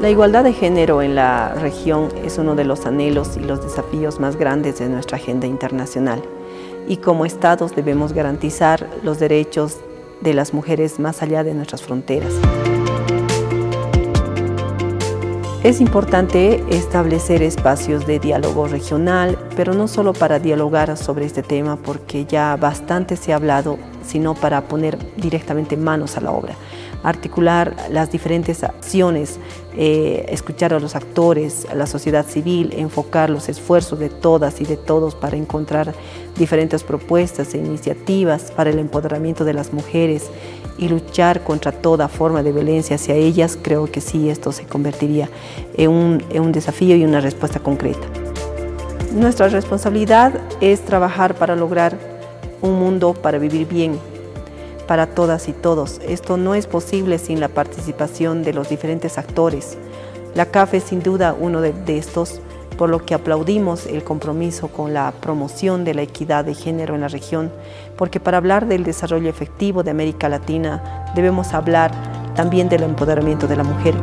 La igualdad de género en la región es uno de los anhelos y los desafíos más grandes de nuestra agenda internacional y como Estados debemos garantizar los derechos de las mujeres más allá de nuestras fronteras. Es importante establecer espacios de diálogo regional, pero no solo para dialogar sobre este tema, porque ya bastante se ha hablado, sino para poner directamente manos a la obra articular las diferentes acciones, eh, escuchar a los actores, a la sociedad civil, enfocar los esfuerzos de todas y de todos para encontrar diferentes propuestas e iniciativas para el empoderamiento de las mujeres y luchar contra toda forma de violencia hacia ellas, creo que sí, esto se convertiría en un, en un desafío y una respuesta concreta. Nuestra responsabilidad es trabajar para lograr un mundo para vivir bien, para todas y todos. Esto no es posible sin la participación de los diferentes actores. La CAF es sin duda uno de, estos, por lo que aplaudimos el compromiso con la promoción de la equidad de género en la región, porque para hablar del desarrollo efectivo de América Latina debemos hablar también del empoderamiento de la mujer.